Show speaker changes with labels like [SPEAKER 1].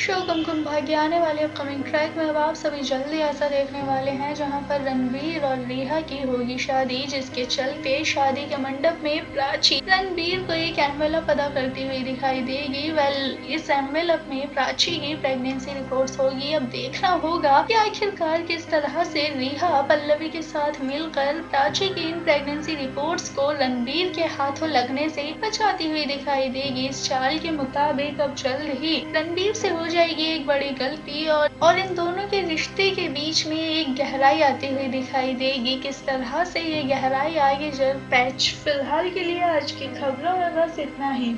[SPEAKER 1] कुमकुम भाग्य आने वाले upcoming track में अब आप सभी जल्दी ऐसा देखने वाले हैं, जहाँ पर रणबीर और रिहा की होगी शादी, जिसके चलते शादी के मंडप में प्राची रणबीर को एक एनवेलप अदा करती हुई दिखाई देगी। वेल इस एनवेलप में प्राची की प्रेगनेंसी रिपोर्ट्स होगी। अब देखना होगा कि आखिरकार किस तरह से रिहा पल्लवी के साथ मिलकर प्राची की इन प्रेगनेंसी रिपोर्ट्स को रणबीर के हाथों लगने से बचाती हुई दिखाई देगी। इस चाल के मुताबिक अब जल्द ही रणबीर से हो जाएगी एक बड़ी गलती और और इन दोनों के रिश्ते के बीच में एक गहराई आती हुई दिखाई देगी। किस तरह से ये गहराई आगे जब पैच फ़िलहाल के लिए आज की खबरों में बस इतना ही।